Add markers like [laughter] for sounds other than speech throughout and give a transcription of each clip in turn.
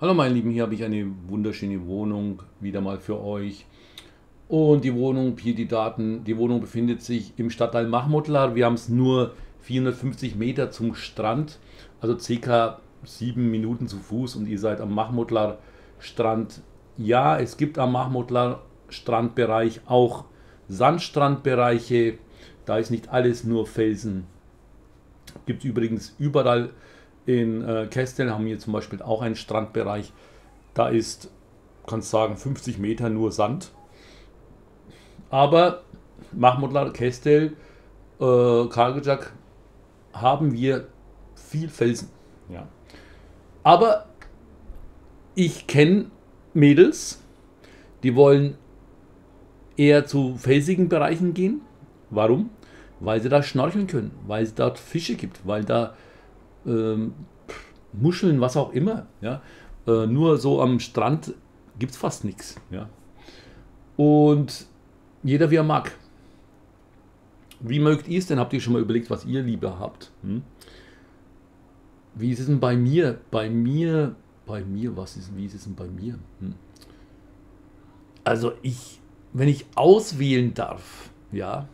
Hallo meine Lieben, hier habe ich eine wunderschöne Wohnung wieder mal für euch. Und die Wohnung, hier die Daten, die Wohnung befindet sich im Stadtteil Mahmudlar. Wir haben es nur 450 Meter zum Strand, also circa sieben Minuten zu Fuß und ihr seid am Mahmudlar Strand. Ja, es gibt am Mahmudlar Strandbereich auch Sandstrandbereiche. Da ist nicht alles nur Felsen. Gibt es übrigens überall in äh, Kestel haben wir zum Beispiel auch einen Strandbereich. Da ist, kannst sagen, 50 Meter nur Sand. Aber Mahmudlar, Kestel, äh, Kargajak haben wir viel Felsen. Ja. Aber ich kenne Mädels, die wollen eher zu felsigen Bereichen gehen. Warum? Weil sie da schnorcheln können, weil es dort Fische gibt, weil da ähm, Muscheln, was auch immer. Ja? Äh, nur so am Strand gibt es fast nichts. Ja? Und jeder wie er mag. Wie mögt ihr es denn? Habt ihr schon mal überlegt, was ihr lieber habt? Hm? Wie ist es denn bei mir? Bei mir, bei mir, was ist, wie ist es denn bei mir? Hm? Also ich, wenn ich auswählen darf, ja,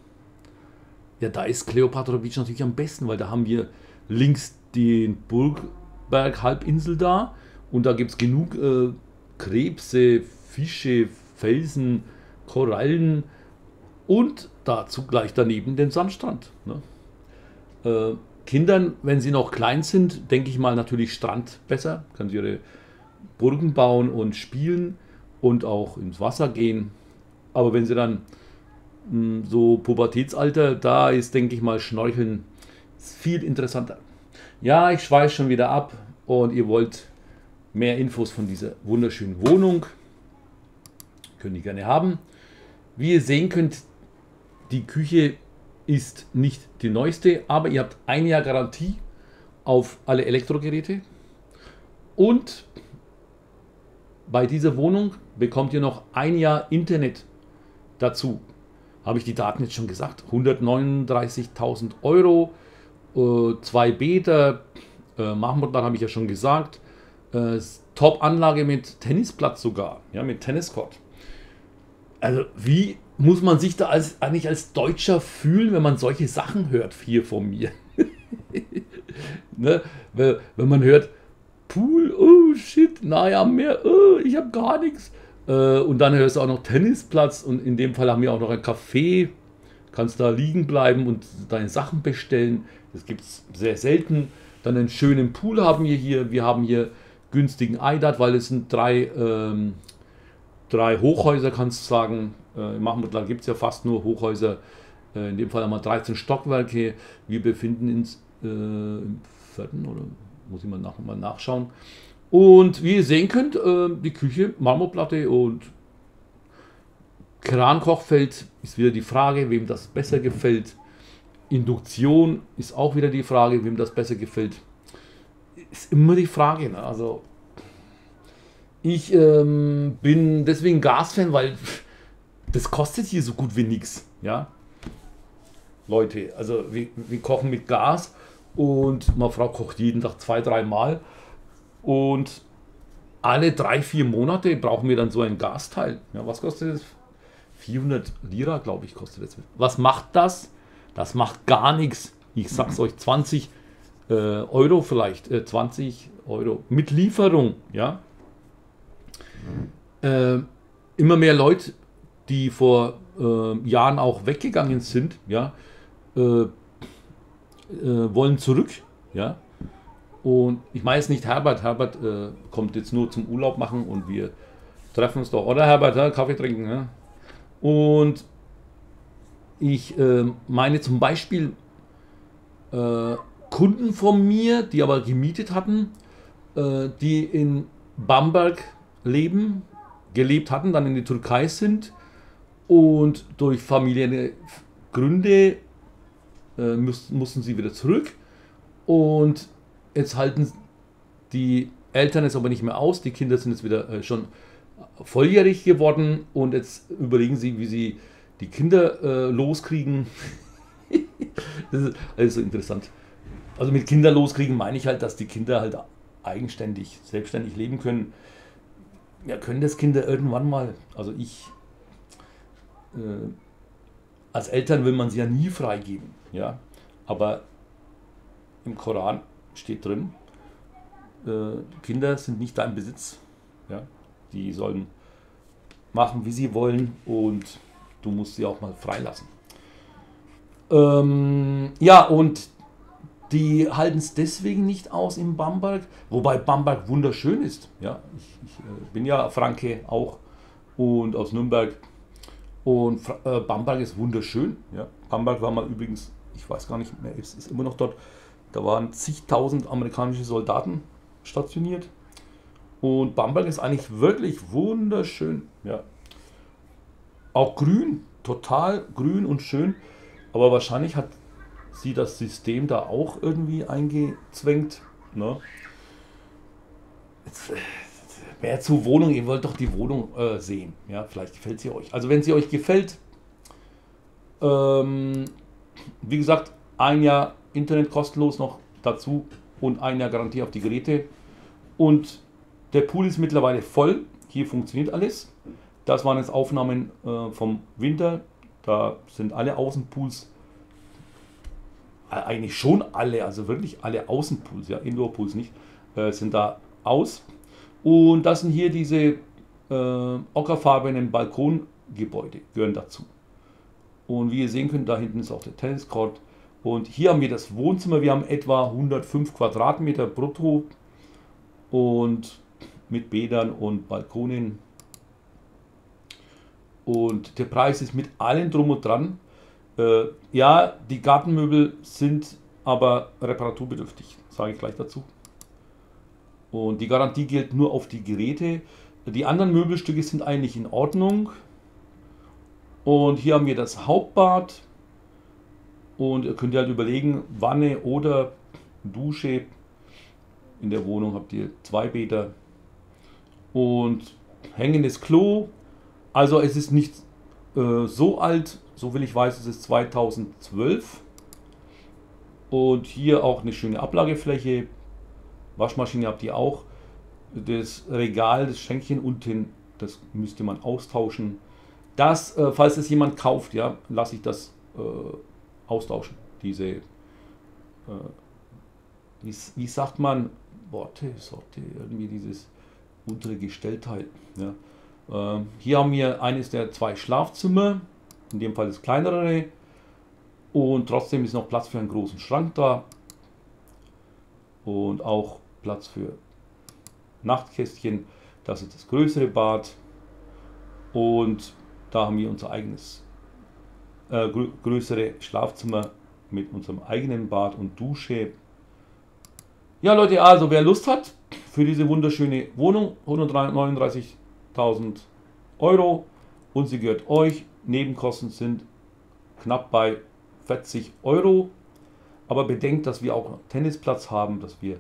ja, da ist Cleopatra Beach natürlich am besten, weil da haben wir links den Burgberg-Halbinsel da und da gibt es genug äh, Krebse, Fische, Felsen, Korallen und dazu gleich daneben den Sandstrand. Ne? Äh, Kindern, wenn sie noch klein sind, denke ich mal natürlich Strand besser, können sie ihre Burgen bauen und spielen und auch ins Wasser gehen. Aber wenn sie dann mh, hm, so Pubertätsalter, da ist, denke ich mal, Schnorcheln viel interessanter. Ja, ich schweiß schon wieder ab und ihr wollt mehr Infos von dieser wunderschönen Wohnung. Könnt ihr gerne haben. Wie ihr sehen könnt, die Küche ist nicht die neueste, aber ihr habt ein Jahr Garantie auf alle Elektrogeräte. Und bei dieser Wohnung bekommt ihr noch ein Jahr Internet dazu. Habe ich die Daten jetzt schon gesagt? 139.000 Euro zwei Bäder, äh, Mahmudland habe ich ja schon gesagt, äh, Top-Anlage mit Tennisplatz sogar, ja, mit Tenniscourt. Also wie muss man sich da als, eigentlich als Deutscher fühlen, wenn man solche Sachen hört hier von mir? [laughs] ne? Wenn man hört, Pool, oh shit, naja, mehr, oh, ich habe gar nichts. Äh, und dann hörst du auch noch Tennisplatz und in dem Fall haben wir auch noch ein Café. Kannst da liegen bleiben und deine Sachen bestellen. Das gibt es sehr selten. Dann einen schönen Pool haben wir hier. Wir haben hier günstigen Eidat, weil es sind drei, ähm, drei Hochhäuser, kannst du sagen. Äh, Im Mahmudland gibt es ja fast nur Hochhäuser. Äh, in dem Fall haben wir 13 Stockwerke. Wir befinden uns äh, im vierten oder muss ich mal, nach, mal nachschauen. Und wie ihr sehen könnt, äh, die Küche, Marmorplatte und Krankochfeld ist wieder die Frage, wem das besser gefällt. Induktion ist auch wieder die Frage, wem das besser gefällt. Ist immer die Frage. Ne? Also ich ähm, bin deswegen Gasfan, weil das kostet hier so gut wie nichts. Ja, Leute, also wir, wir kochen mit Gas und meine Frau kocht jeden Tag zwei, dreimal und alle drei, vier Monate brauchen wir dann so ein Gasteil. Ja, was kostet das? 400 Lira, glaube ich, kostet das. Was macht das? Das macht gar nichts. Ich sag's euch, 20 äh, Euro vielleicht, äh, 20 Euro mit Lieferung, ja. Äh, immer mehr Leute, die vor äh, Jahren auch weggegangen sind, ja, äh, äh, wollen zurück, ja. Und ich meine es nicht Herbert, Herbert kommt jetzt nur zum Urlaub machen und wir treffen uns doch, oder Herbert, ja, Kaffee trinken, ja. Und ich äh, meine zum Beispiel äh, Kunden von mir, die aber gemietet hatten, äh, die in Bamberg leben, gelebt hatten, dann in die Türkei sind und durch familiäre Gründe äh, müssen, mussten sie wieder zurück. Und jetzt halten die Eltern es aber nicht mehr aus, die Kinder sind jetzt wieder äh, schon volljährig geworden und jetzt überlegen sie, wie sie die Kinder äh, loskriegen. [laughs] das ist also interessant. Also mit Kinder loskriegen meine ich halt, dass die Kinder halt eigenständig, selbstständig leben können, ja, können das Kinder irgendwann mal, also ich, äh, als Eltern will man sie ja nie freigeben, ja, aber im Koran steht drin, äh, Kinder sind nicht dein Besitz, ja, die sollen machen, wie sie wollen und du musst sie auch mal freilassen. Ähm, ja, und die halten es deswegen nicht aus in Bamberg, wobei Bamberg wunderschön ist. Ja, ich, ich äh, bin ja Franke auch und aus Nürnberg. Und äh, Bamberg ist wunderschön. Ja. Bamberg war mal übrigens, ich weiß gar nicht mehr, es ist immer noch dort, da waren zigtausend amerikanische Soldaten stationiert. Und Bamberg ist eigentlich wirklich wunderschön. Ja. Auch grün, total grün und schön. Aber wahrscheinlich hat sie das System da auch irgendwie eingezwängt. Ne? Jetzt, mehr zu Wohnung, ihr wollt doch die Wohnung äh, sehen. Ja, vielleicht gefällt sie euch. Also wenn sie euch gefällt, ähm, wie gesagt, ein Jahr Internet kostenlos noch dazu und ein Jahr Garantie auf die Geräte. Und der Pool ist mittlerweile voll. Hier funktioniert alles. Das waren jetzt Aufnahmen äh, vom Winter. Da sind alle Außenpools eigentlich schon alle, also wirklich alle Außenpools, ja, Indoor-Pools nicht, äh, sind da aus. Und das sind hier diese äh, ockerfarbenen Balkongebäude, gehören dazu. Und wie ihr sehen könnt, da hinten ist auch der Tenniscourt. Und hier haben wir das Wohnzimmer. Wir haben etwa 105 Quadratmeter brutto und mit Bädern und Balkonen. Und der Preis ist mit allem drum und dran äh, ja, die Gartenmöbel sind aber reparaturbedürftig, sage ich gleich dazu. Und die Garantie gilt nur auf die Geräte. Die anderen Möbelstücke sind eigentlich in Ordnung. Und hier haben wir das Hauptbad. Und ihr könnt halt überlegen, Wanne oder Dusche. In der Wohnung habt ihr zwei Bäder. Und hängendes Klo. Also es ist nicht äh, so alt, so will ich weiß, es ist 2012. Und hier auch eine schöne Ablagefläche. Waschmaschine habt ihr auch. Das Regal, das Schränkchen unten, das müsste man austauschen. Das, äh, falls es jemand kauft, ja, lasse ich das äh, austauschen. Diese, äh, wie, wie, sagt man, Worte, Sorte, irgendwie dieses untere Gestelltheit. Ja. Ähm, hier haben wir eines der zwei Schlafzimmer in dem Fall das kleinere. Und trotzdem ist noch Platz für einen großen Schrank da. Und auch Platz für Nachtkästchen. Das ist das größere Bad. Und da haben wir unser eigenes äh, grö größere Schlafzimmer mit unserem eigenen Bad und Dusche. Ja Leute, also wer Lust hat für diese wunderschöne Wohnung, 139.000 Euro und sie gehört euch, Nebenkosten sind knapp bei 40 Euro. Aber bedenkt, dass wir auch Tennisplatz haben, dass wir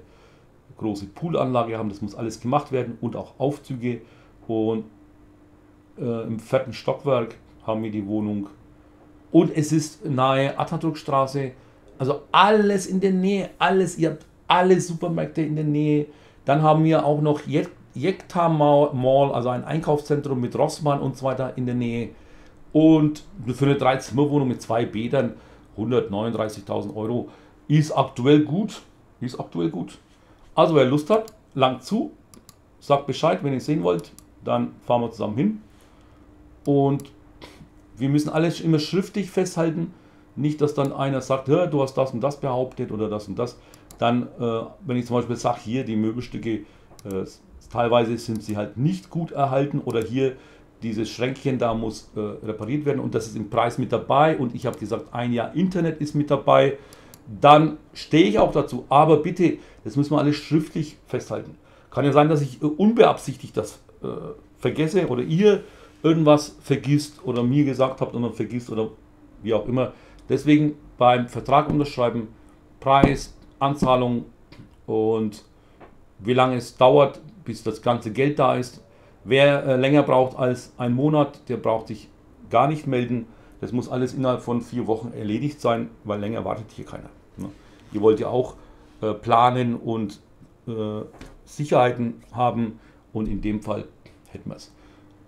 große Poolanlage haben. Das muss alles gemacht werden und auch Aufzüge. Und äh, im vierten Stockwerk haben wir die Wohnung. Und es ist nahe Atatürkstraße. Also alles in der Nähe, alles. Ihr habt alle Supermärkte in der Nähe. Dann haben wir auch noch Jekta Mall, also ein Einkaufszentrum mit Rossmann und so weiter in der Nähe. Und für eine Dreizimmerwohnung mit zwei Bädern 139.000 Euro ist aktuell gut. Ist aktuell gut. Also wer Lust hat, lang zu, sagt Bescheid, wenn ihr es sehen wollt, dann fahren wir zusammen hin. Und wir müssen alles immer schriftlich festhalten. Nicht, dass dann einer sagt, du hast das und das behauptet oder das und das. Dann, äh, wenn ich zum Beispiel sage, hier die Möbelstücke, äh, teilweise sind sie halt nicht gut erhalten oder hier dieses Schränkchen da muss äh, repariert werden und das ist im Preis mit dabei und ich habe gesagt, ein Jahr Internet ist mit dabei, dann stehe ich auch dazu. Aber bitte, das müssen wir alles schriftlich festhalten. Kann ja sein, dass ich äh, unbeabsichtigt das äh, vergesse oder ihr irgendwas vergisst oder mir gesagt habt und dann vergisst oder wie auch immer. Deswegen beim Vertrag unterschreiben, Preis, Anzahlung und wie lange es dauert, bis das ganze Geld da ist, Wer äh, länger braucht als einen Monat, der braucht sich gar nicht melden. Das muss alles innerhalb von vier Wochen erledigt sein, weil länger wartet hier keiner. Ne? Ihr wollt ja auch äh, planen und äh, Sicherheiten haben und in dem Fall hätten wir es.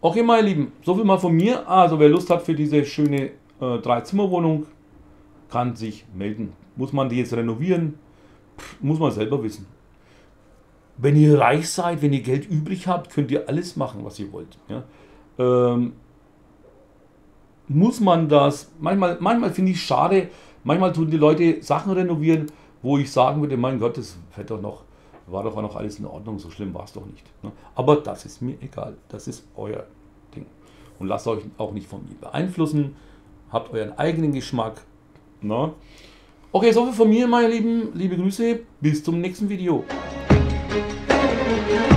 Okay, meine Lieben, so viel mal von mir. Also wer Lust hat für diese schöne äh, Drei-Zimmer-Wohnung, kann sich melden. Muss man die jetzt renovieren? Pff, muss man selber wissen. Wenn ihr reich seid, wenn ihr Geld übrig habt, könnt ihr alles machen, was ihr wollt. Ja? Ähm, muss man das, manchmal, manchmal finde ich schade, manchmal tun die Leute Sachen renovieren, wo ich sagen würde, mein Gott, das wird doch noch, war doch auch noch alles in Ordnung, so schlimm war es doch nicht. Ne? Aber das ist mir egal, das ist euer Ding. Und lasst euch auch nicht von mir beeinflussen, habt euren eigenen Geschmack. Ne? Okay, so viel von mir, meine Lieben, liebe Grüße, bis zum nächsten Video. Thank you.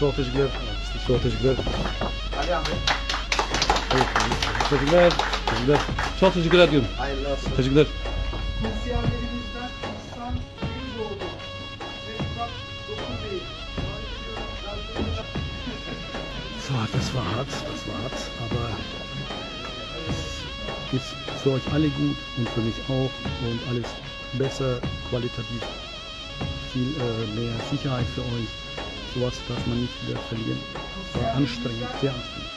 Çok teşekkürler. Çok teşekkürler. Evet, teşekkürler. Teşekkürler. Çok teşekkürler diyorum. Hayırlı olsun. Teşekkürler. So, das war hart, das war hart, aber es ist für euch alle gut und für mich auch und alles besser, qualitativ viel äh, mehr Sicherheit für euch. Sowas darf man nicht wieder verlieren. War anstrengend, sehr anstrengend.